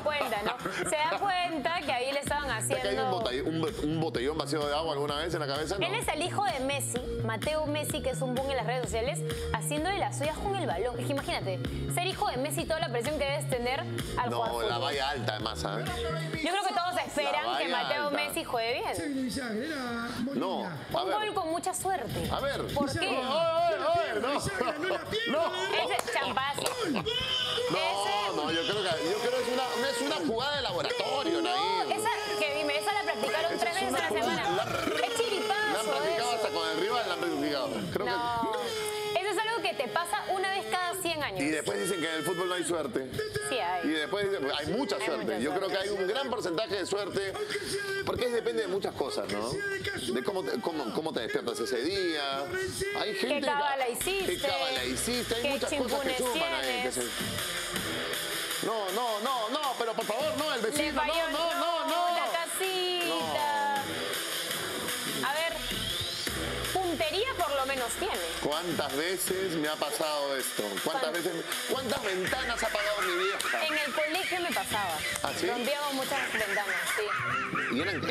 cuenta, ¿no? Se da cuenta que ahí le estaban haciendo... Que hay un botellón, un, botellón, vacío de agua alguna vez en la cabeza? Él es el hijo de Messi, Mateo Messi, que es un boom en las redes sociales, haciendo de las suyas con el balón. Porque imagínate, ser hijo de Messi toda la presión que debes tener al no, la valla alta además, ¿sabes? Yo creo que todos esperan que Mateo. Messi juegue bien. No, un gol con mucha suerte. A ver. ¿Por qué? Oh, oh, oh, no, no, no. no. Ese es champazo que es, una, jugada de laboratorio, No, Nair. esa, que dime, esa la practicaron tres es veces a la semana. Es La han chiripazo practicado hasta con el rival, la han practicado. Creo No, eso es algo que te pasa una vez cada 100 años. Y después dicen que en el fútbol no hay suerte. Sí Y hay. después dicen, hay mucha Hay suerte. mucha Yo creo que hay un gran porcentaje de suerte. Porque depende de muchas cosas, ¿no? De cómo te, cómo, cómo te despiertas ese día. Hay gente... cábala hiciste? ¿Qué cábala hiciste? Hay ¿Qué muchas cosas que suman ahí. que se- No, no, no, puntería por lo menos tiene. ¿Cuántas veces me ha pasado esto? ¿Cuántas veces? ¿Cuántas ventanas ha apagado mi vieja? En el colegio me pasaba. ¿Ah, sí? Rompíamos muchas ventanas, sí. Y eran,